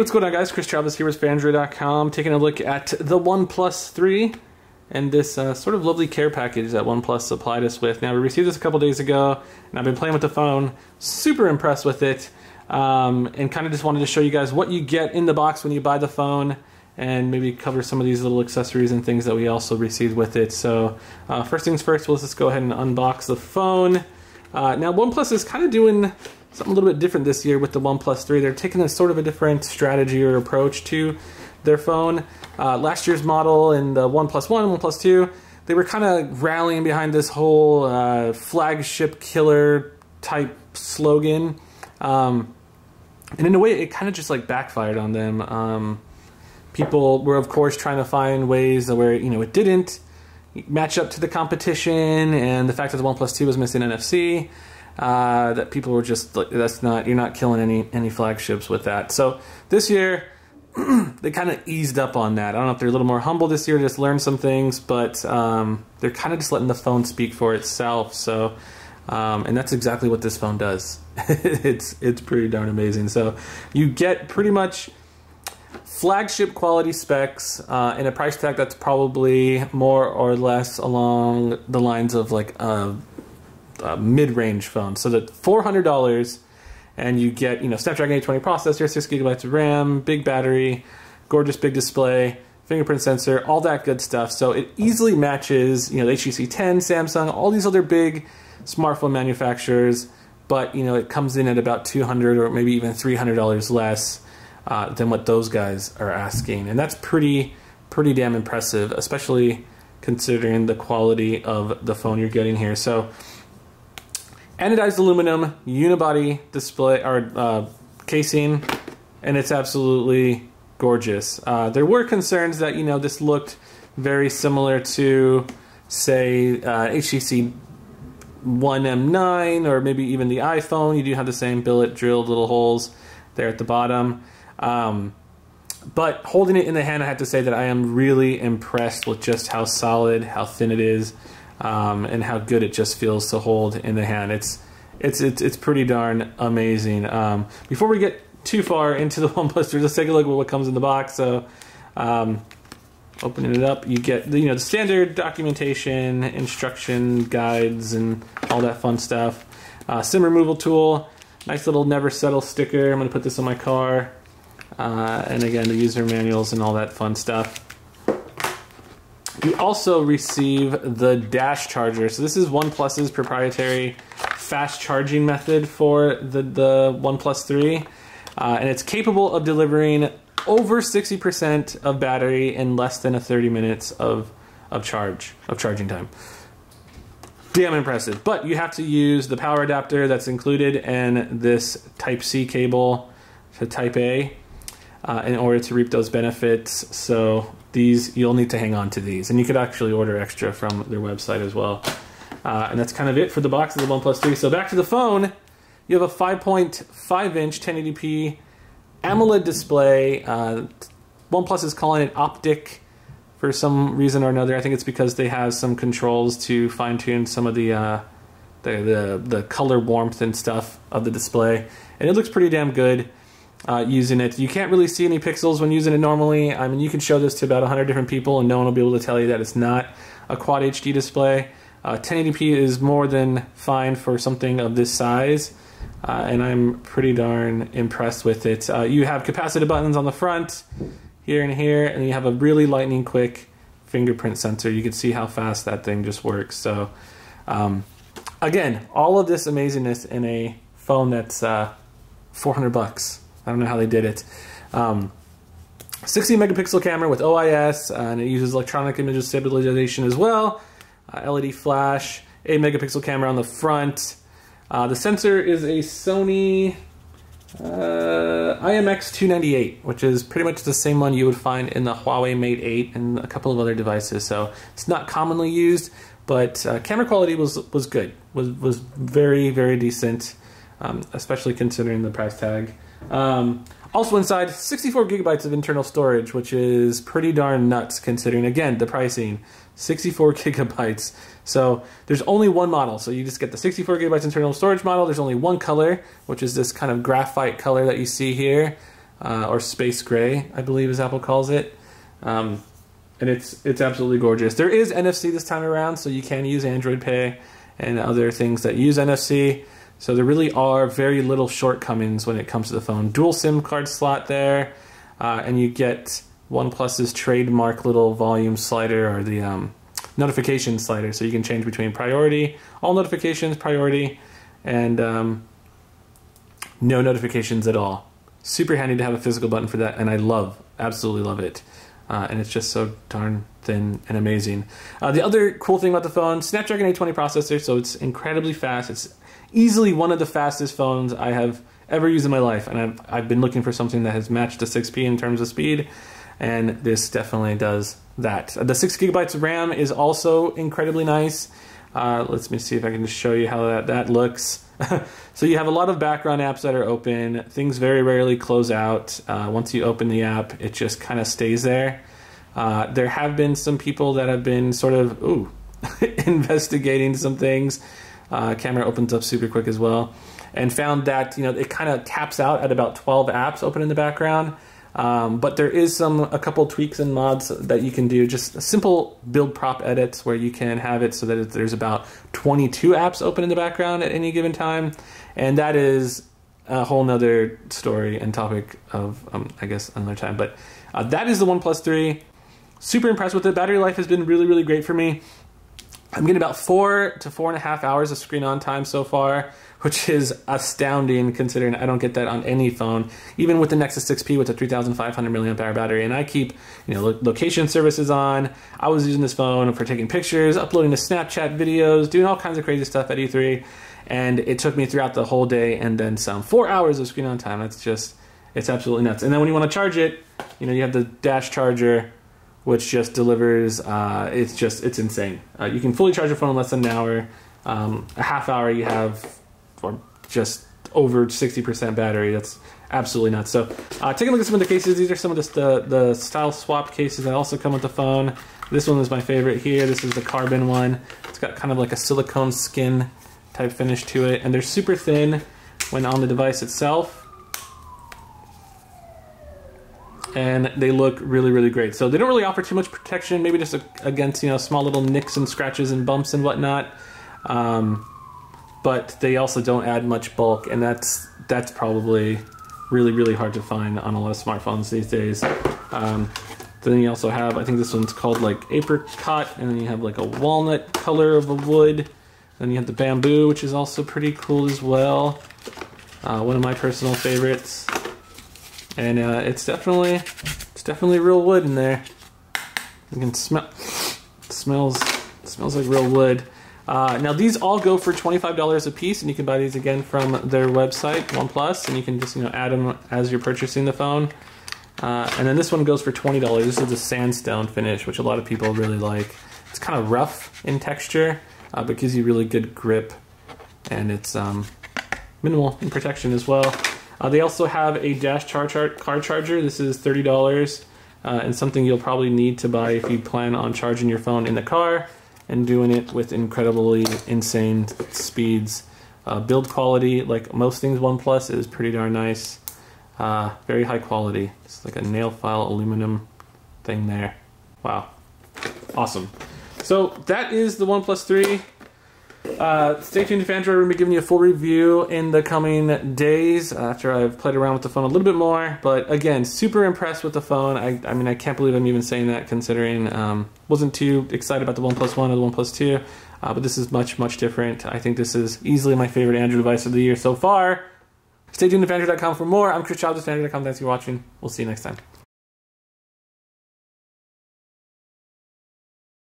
what's going on guys? Chris Chavez here with Phandroid.com taking a look at the OnePlus 3 and this uh, sort of lovely care package that OnePlus supplied us with. Now we received this a couple days ago and I've been playing with the phone, super impressed with it um, and kind of just wanted to show you guys what you get in the box when you buy the phone and maybe cover some of these little accessories and things that we also received with it. So uh, first things first, let's just go ahead and unbox the phone. Uh, now OnePlus is kind of doing something a little bit different this year with the OnePlus 3. They're taking a sort of a different strategy or approach to their phone. Uh, last year's model in the OnePlus 1 and OnePlus 2, they were kind of rallying behind this whole uh, flagship killer type slogan. Um, and in a way, it kind of just like backfired on them. Um, people were, of course, trying to find ways where, you know, it didn't match up to the competition and the fact that the OnePlus 2 was missing NFC uh, that people were just like, that's not you're not killing any any flagships with that. So this year they kind of eased up on that. I don't know if they're a little more humble this year, just learned some things, but um, they're kind of just letting the phone speak for itself. So. Um, and that's exactly what this phone does. it's it's pretty darn amazing. So you get pretty much flagship quality specs uh, in a price tag that's probably more or less along the lines of like a uh, mid-range phone. So that $400 and you get, you know, Snapdragon 820 processor, 6 gigabytes of RAM, big battery, gorgeous big display, fingerprint sensor, all that good stuff. So it easily matches, you know, HTC 10, Samsung, all these other big smartphone manufacturers, but, you know, it comes in at about 200 or maybe even $300 less uh, than what those guys are asking. And that's pretty, pretty damn impressive, especially considering the quality of the phone you're getting here. So anodized aluminum unibody display or uh, casing, and it's absolutely gorgeous. Uh, there were concerns that you know this looked very similar to, say, uh, HTC One M9 or maybe even the iPhone. You do have the same billet drilled little holes there at the bottom. Um, but holding it in the hand, I have to say that I am really impressed with just how solid, how thin it is um, and how good it just feels to hold in the hand. It's it's it's, it's pretty darn amazing. Um, before we get too far into the OnePlus 3, let's take a look at what comes in the box. So, um, opening it up, you get the, you know the standard documentation, instruction guides, and all that fun stuff. Uh, SIM removal tool, nice little never settle sticker. I'm gonna put this on my car, uh, and again the user manuals and all that fun stuff. You also receive the dash charger. So this is OnePlus's proprietary fast charging method for the, the OnePlus 3. Uh, and it's capable of delivering over 60% of battery in less than a 30 minutes of, of charge, of charging time. Damn impressive. But you have to use the power adapter that's included and this Type-C cable to Type A uh, in order to reap those benefits. So these, you'll need to hang on to these. And you could actually order extra from their website as well. Uh, and that's kind of it for the box of the OnePlus 3. So back to the phone, you have a 5.5 inch 1080p AMOLED display. Uh, OnePlus is calling it optic for some reason or another. I think it's because they have some controls to fine tune some of the, uh, the, the the color warmth and stuff of the display, and it looks pretty damn good uh, using it. You can't really see any pixels when using it normally. I mean, you can show this to about 100 different people and no one will be able to tell you that it's not a Quad HD display. Uh, 1080p is more than fine for something of this size, uh, and I'm pretty darn impressed with it. Uh, you have capacitive buttons on the front, here and here, and you have a really lightning quick fingerprint sensor. You can see how fast that thing just works. So, um, again, all of this amazingness in a phone that's uh, 400 bucks. I don't know how they did it. Um, 60 megapixel camera with OIS, uh, and it uses electronic image stabilization as well. Uh, LED flash, 8 megapixel camera on the front. Uh, the sensor is a Sony uh, IMX298, which is pretty much the same one you would find in the Huawei Mate 8 and a couple of other devices. So it's not commonly used, but uh, camera quality was was good. was was very very decent, um, especially considering the price tag. Um, also inside, 64 gigabytes of internal storage, which is pretty darn nuts considering, again, the pricing. 64 gigabytes. So there's only one model. So you just get the 64 gigabytes internal storage model. There's only one color, which is this kind of graphite color that you see here. uh, or space gray, I believe, as Apple calls it. Um, and it's it's absolutely gorgeous. There is NFC this time around, so you can use Android Pay and other things that use NFC. So there really are very little shortcomings when it comes to the phone. Dual SIM card slot there, uh, and you get OnePlus's trademark little volume slider or the um, notification slider, so you can change between priority, all notifications, priority, and um, no notifications at all. Super handy to have a physical button for that, and I love, absolutely love it. Uh, and it's just so darn thin and amazing. Uh, the other cool thing about the phone, Snapdragon 820 processor, so it's incredibly fast. It's easily one of the fastest phones I have ever used in my life, and I've, I've been looking for something that has matched the 6P in terms of speed, and this definitely does that. The 6 gigabytes of RAM is also incredibly nice. Uh, let me see if I can just show you how that, that looks. so you have a lot of background apps that are open. Things very rarely close out. Uh, once you open the app, it just kind of stays there. Uh, there have been some people that have been sort of ooh investigating some things. Uh, camera opens up super quick as well, and found that you know it kind of taps out at about 12 apps open in the background. Um, but there is some a couple tweaks and mods that you can do, just simple build prop edits where you can have it so that there's about 22 apps open in the background at any given time, and that is a whole nother story and topic of um, I guess another time. But uh, that is the OnePlus 3. Super impressed with it. Battery life has been really really great for me. I'm getting about four to four and a half hours of screen on time so far, which is astounding considering I don't get that on any phone, even with the Nexus 6P with a 3,500 milliamp hour battery. And I keep, you know, location services on. I was using this phone for taking pictures, uploading to Snapchat videos, doing all kinds of crazy stuff at E3. And it took me throughout the whole day and then some. Four hours of screen on time. That's just, it's absolutely nuts. And then when you want to charge it, you know, you have the dash charger which just delivers. Uh, it's just it's insane. Uh, you can fully charge your phone in less than an hour. Um, a half hour you have, or just over sixty percent battery. That's absolutely nuts. So uh, take a look at some of the cases. These are some of the, the, the style swap cases that also come with the phone. This one is my favorite here. This is the carbon one. It's got kind of like a silicone skin type finish to it, and they're super thin when on the device itself. And they look really, really great. So they don't really offer too much protection, maybe just against, you know, small little nicks and scratches and bumps and whatnot. Um, but they also don't add much bulk, and that's that's probably really, really hard to find on a lot of smartphones these days. Um, then you also have, I think this one's called like apricot, and then you have like a walnut color of a wood. Then you have the bamboo, which is also pretty cool as well. Uh, one of my personal favorites and uh, it's definitely it's definitely real wood in there. You can smell smells smells like real wood. Uh, now these all go for $25 a piece, and you can buy these again from their website, OnePlus, and you can just you know add them as you're purchasing the phone. Uh, and then this one goes for $20. This is a sandstone finish, which a lot of people really like. It's kind of rough in texture, uh, but gives you really good grip, and it's um, minimal in protection as well. Uh, they also have a dash char char car charger. This is $30 uh, and something you'll probably need to buy if you plan on charging your phone in the car and doing it with incredibly insane speeds. Uh, build quality, like most things OnePlus, is pretty darn nice. Uh, very high quality. It's like a nail file aluminum thing there. Wow. Awesome. So that is the OnePlus 3. Uh, stay tuned to Android. We're going to be giving you a full review in the coming days after I've played around with the phone a little bit more. But again, super impressed with the phone. I, I mean, I can't believe I'm even saying that considering um, wasn't too excited about the OnePlus 1 or the OnePlus 2. Uh, but this is much, much different. I think this is easily my favorite Android device of the year so far. Stay tuned to Phandroid.com for more. I'm Chris Jobs at Phandroid.com. Thanks for watching. We'll see you next time.